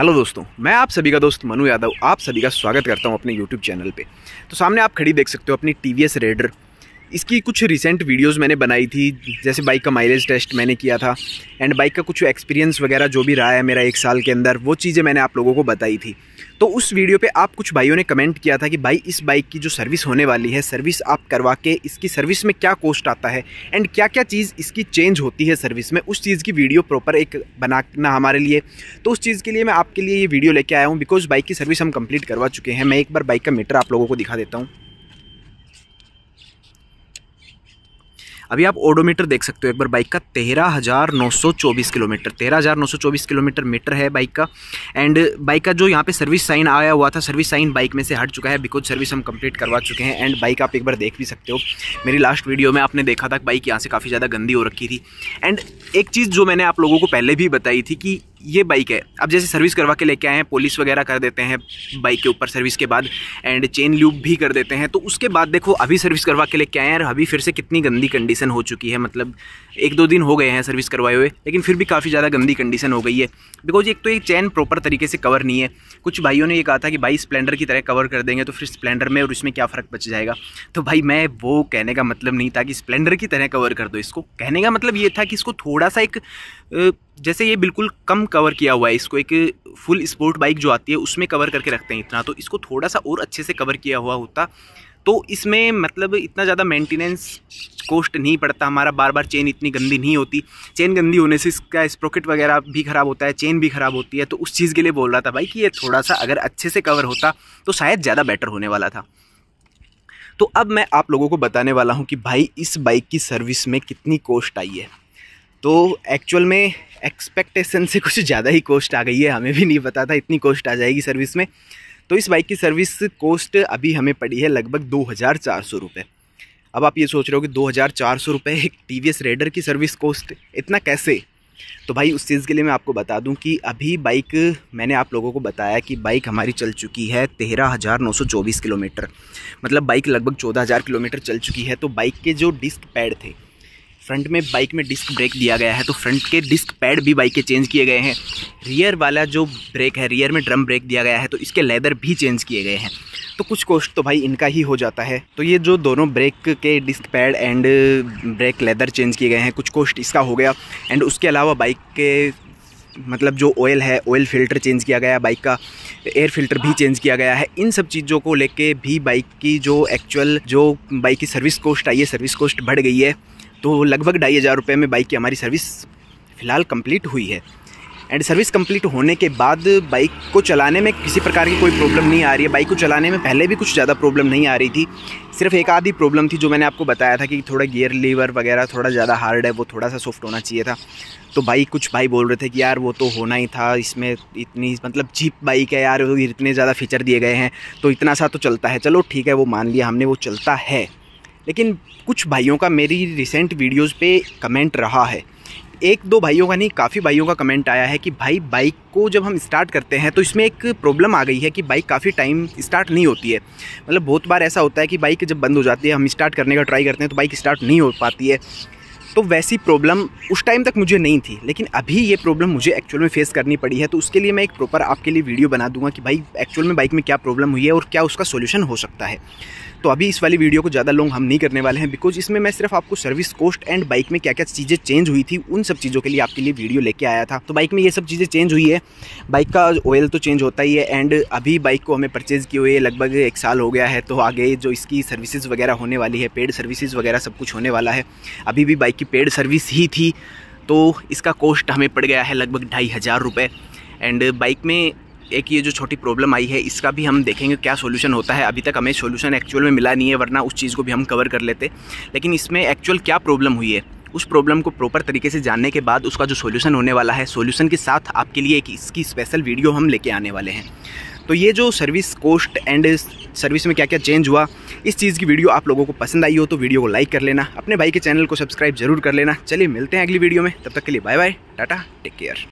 Hello दोस्तों, मैं आप सभी का दोस्त मनु यादव आप सभी का स्वागत करता हूँ अपने यूट्यूब चैनल पे। तो सामने आप खड़ी देख सकते हो अपनी टी वी एस रेडर इसकी कुछ रिसेंट वीडियोस मैंने बनाई थी, जैसे बाइक का माइलेज टेस्ट मैंने किया था एंड बाइक का कुछ एक्सपीरियंस वगैरह जो भी रहा है मेरा एक साल के अंदर, वो चीज़ें मैंने आप लोगों को बताई थी। तो उस वीडियो पे आप कुछ भाइयों ने कमेंट किया था कि भाई इस बाइक की जो सर्विस होने वाली है सर्विस आप करवा के इसकी सर्विस में क्या कॉस्ट आता है एंड क्या क्या चीज़ इसकी चेंज होती है सर्विस में, उस चीज़ की वीडियो प्रॉपर एक बनाना हमारे लिए। तो उस चीज़ के लिए मैं आपके लिए ये वीडियो लेके आया हूँ बिकॉज़ बाइक की सर्विस हम कंप्लीट करवा चुके हैं। मैं एक बार बाइक का मीटर आप लोगों को दिखा देता हूँ। अभी आप ओडोमीटर देख सकते हो, एक बार बाइक का तेरह हज़ार नौ सौ चौबीस किलोमीटर, तेरह हज़ार नौ सौ चौबीस किलोमीटर मीटर है बाइक का। एंड बाइक का जो यहाँ पे सर्विस साइन आया हुआ था, सर्विस साइन बाइक में से हट चुका है, बिकॉज़ सर्विस हम कंप्लीट करवा चुके हैं। एंड बाइक आप एक बार देख भी सकते हो। मेरी लास्ट वीडियो में आपने देखा था बाइक यहाँ से काफ़ी ज़्यादा गंदी हो रखी थी। एंड एक चीज़ जो मैंने आप लोगों को पहले भी बताई थी कि ये बाइक है। अब जैसे सर्विस करवा के लेके आए हैं पुलिस वगैरह कर देते हैं बाइक के ऊपर सर्विस के बाद एंड चेन ल्यूब भी कर देते हैं। तो उसके बाद देखो, अभी सर्विस करवा के लेके आए हैं, और अभी फिर से कितनी गंदी कंडीशन हो चुकी है। मतलब एक दो दिन हो गए हैं सर्विस करवाए हुए, लेकिन फिर भी काफ़ी ज़्यादा गंदी कंडीशन हो गई है। बिकॉज़ एक तो ये चैन प्रॉपर तरीके से कवर नहीं है। कुछ भाइयों ने ये कहा था कि, भाई स्प्लेंडर की तरह कवर कर देंगे तो फिर स्प्लेंडर में और इसमें क्या फ़र्क बच जाएगा? तो भाई, मैं वो कहने का मतलब नहीं था कि स्प्लेंडर की तरह कवर कर दो इसको। कहने का मतलब ये था कि इसको थोड़ा सा एक जैसे ये बिल्कुल कम कवर किया हुआ है, इसको एक फुल स्पोर्ट बाइक जो आती है, उसमें कवर करके रखते हैं इतना। तो इसको थोड़ा सा और अच्छे से कवर किया हुआ होता। तो इसमें मतलब इतना ज़्यादा मेंटेनेंस कॉस्ट नहीं पड़ता। हमारा बार बार चेन इतनी गंदी नहीं होती। चेन गंदी होने से इसका स्प्रोकेट वगैरह भी ख़राब होता है चेन भी ख़राब होती है। तो उस चीज़ के लिए बोल रहा था भाई कि ये थोड़ा सा अगर अच्छे से कवर होता तो शायद ज़्यादा बेटर होने वाला था। तो अब मैं आप लोगों को बताने वाला हूँ कि भाई इस बाइक की सर्विस में कितनी कॉस्ट आई है। तो एक्चुअल में एक्सपेक्टेशन से कुछ ज़्यादा ही कॉस्ट आ गई है, हमें भी नहीं पता था, इतनी कॉस्ट आ जाएगी सर्विस में। तो इस बाइक की सर्विस कॉस्ट अभी हमें पड़ी है लगभग दो हज़ार चार सौ रुपये अब आप ये सोच रहे हो कि दो हज़ार चार सौ रुपये एक टी वी एस रेडर की सर्विस कॉस्ट इतना कैसे? तो भाई उस चीज़ के लिए मैं आपको बता दूँ कि अभी बाइक मैंने आप लोगों को बताया कि बाइक हमारी चल चुकी है तेरह हज़ार नौ सौ चौबीस किलोमीटर। मतलब बाइक लगभग चौदह हज़ार किलोमीटर चल चुकी है तो बाइक के जो डिस्क पैड थे फ्रंट में बाइक में डिस्क ब्रेक दिया गया है तो फ्रंट के डिस्क पैड भी बाइक के चेंज किए गए हैं। रियर वाला जो ब्रेक है, रियर में ड्रम ब्रेक दिया गया है तो इसके लेदर भी चेंज किए गए हैं। तो कुछ कॉस्ट तो भाई इनका ही हो जाता है। तो ये जो दोनों ब्रेक के disc pad and brake leather change किए गए हैं, कुछ कॉस्ट इसका हो गया। एंड उसके अलावा बाइक के मतलब जो ऑयल है ऑयल फ़िल्टर चेंज किया गया, बाइक का एयर फ़िल्टर भी चेंज किया गया है। इन सब चीज़ों को लेके भी बाइक की जो एक्चुअल जो बाइक की सर्विस कॉस्ट आई है सर्विस कॉस्ट बढ़ गई है। तो लगभग ढाई हज़ार रुपये में बाइक की हमारी सर्विस फ़िलहाल कंप्लीट हुई है। एंड सर्विस कंप्लीट होने के बाद बाइक को चलाने में किसी प्रकार की कोई प्रॉब्लम नहीं आ रही है। बाइक को चलाने में पहले भी कुछ ज़्यादा प्रॉब्लम नहीं आ रही थी। सिर्फ़ एक आधी प्रॉब्लम थी जो मैंने आपको बताया था कि थोड़ा गियर, लीवर वगैरह थोड़ा ज़्यादा हार्ड है, वो थोड़ा सा सॉफ्ट होना चाहिए था। तो भाई कुछ भाई बोल रहे थे कि यार वो तो होना ही था, इसमें इतनी मतलब चीप बाइक है यार इतने ज़्यादा फीचर दिए गए हैं तो इतना सा तो चलता है। चलो ठीक है, वो मान लिया हमने, वो चलता है। लेकिन कुछ भाइयों का मेरी रिसेंट वीडियोस पे कमेंट रहा है। एक दो भाइयों का नहीं, काफ़ी भाइयों का कमेंट आया है कि भाई बाइक को जब हम स्टार्ट करते हैं तो इसमें एक प्रॉब्लम आ गई है कि बाइक काफ़ी टाइम स्टार्ट नहीं होती है। मतलब बहुत बार ऐसा होता है कि बाइक जब बंद हो जाती है, हम स्टार्ट करने का ट्राई करते हैं तो बाइक स्टार्ट नहीं हो पाती है। तो वैसी प्रॉब्लम उस टाइम तक मुझे नहीं थी, लेकिन अभी ये प्रॉब्लम मुझे एक्चुअल में फेस करनी पड़ी है तो उसके लिए मैं एक प्रॉपर आपके लिए वीडियो बना दूँगा कि भाई एक्चुअल में बाइक में क्या प्रॉब्लम हुई है और क्या उसका सोल्यूशन हो सकता है। तो अभी इस वाली वीडियो को ज़्यादा लॉन्ग हम नहीं करने वाले हैं बिकॉज़ इसमें मैं सिर्फ़ आपको सर्विस कॉस्ट एंड बाइक में क्या क्या चीज़ें चेंज हुई थी, उन सब चीज़ों के लिए आपके लिए वीडियो लेके आया था। तो बाइक में ये सब चीज़ें चेंज हुई है। बाइक का ऑयल तो चेंज होता ही है एंड अभी बाइक को हमें परचेज़ किए हुए लगभग एक साल हो गया है तो आगे जो इसकी सर्विसेज़ वगैरह होने वाली है पेड सर्विसेज़ वगैरह सब कुछ होने वाला है, अभी भी बाइक की पेड सर्विस ही थी तो इसका कॉस्ट हमें पड़ गया है लगभग ढाई हज़ार रुपये एंड बाइक में एक ये जो छोटी प्रॉब्लम आई है, इसका भी हम देखेंगे क्या सोल्यूशन होता है। अभी तक हमें सोल्यूशन एक्चुअल में मिला नहीं है, वरना उस चीज़ को भी हम कवर कर लेते। लेकिन इसमें एक्चुअल क्या प्रॉब्लम हुई है? उस प्रॉब्लम को प्रॉपर तरीके से जानने के बाद उसका जो सोल्यूशन होने वाला है सोल्यूशन के साथ आपके लिए एक इसकी स्पेशल वीडियो हम लेके आने वाले हैं। तो ये जो सर्विस कोस्ट एंड सर्विस में क्या क्या चेंज हुआ, इस चीज़ की वीडियो आप लोगों को पसंद आई हो तो वीडियो को लाइक कर लेना। अपने भाई के चैनल को सब्सक्राइब ज़रूर कर लेना। चलिए मिलते हैं अगली वीडियो में। तब तक के लिए bye bye tata take care